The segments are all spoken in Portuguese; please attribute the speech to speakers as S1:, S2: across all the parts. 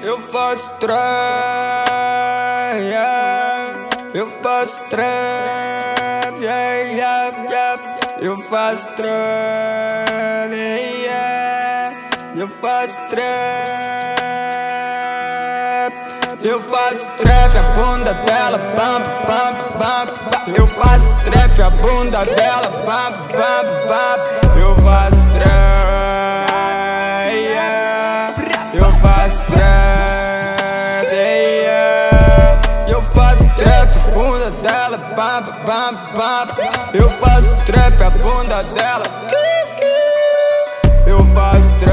S1: Eu faço trap, yeah. eu faço trap, yeah, yeah, eu faço trap, eu faço trap, eu faço trap, a bunda dela, bam, bam, bam, eu faço trap, a bunda dela, bam, bam, bam, bam, bam. Eu faço trap, a bunda dela. Eu faço trap,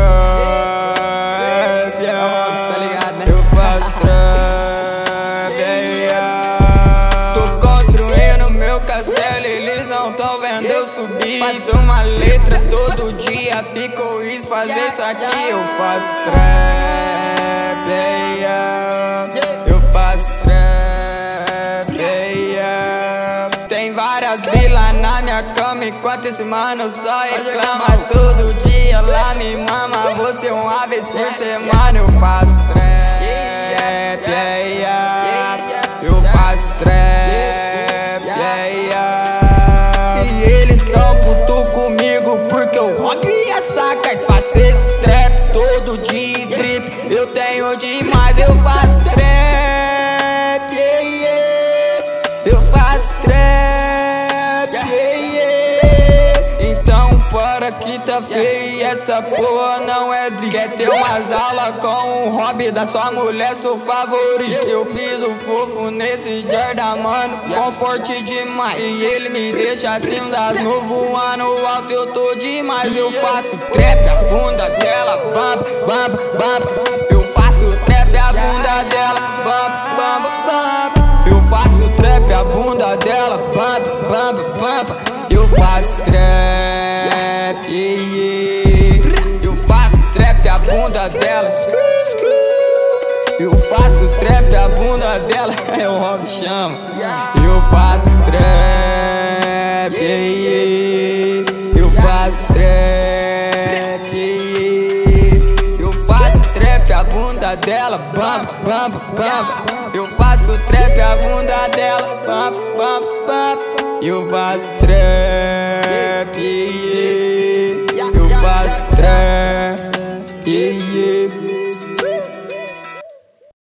S1: yeah. tá né? Eu faço trap, yeah. Tô construindo meu castelo, eles não tão vendo eu subir. Faço uma letra todo dia, fico isso, fazer isso aqui. Eu faço trap, várias vilas na minha cama Enquanto esse mano só reclama. Todo dia lá me mama Você uma vez por semana Eu faço trap, yeah, yeah. Eu faço trap, yeah, yeah. E eles tão puto comigo Porque eu rock e essa carta Faço esse trap. Todo dia drip Eu tenho demais, eu faço agora que tá feio essa porra não é drink Quer ter umas aulas com o hobby da sua mulher, sou favorito. Eu piso fofo nesse Jordan, mano, conforte demais. E ele me deixa assim das nuvens voando alto, eu tô demais. Eu faço trap, a bunda dela, bam, bam, bam. Eu faço trap, a bunda dela, bam, bam, bam. Eu faço trap, a bunda dela, bam, bam, bam. Eu faço trap eu faço trap a bunda dela. Eu faço trap a bunda dela. É o Rob chama. Eu faço trap. Eu faço trap. Eu faço trap a bunda dela. Bam, bam, bam. Eu faço trap a bunda dela. Bam, bam, bam. Eu faço trap. Yeah, yeah.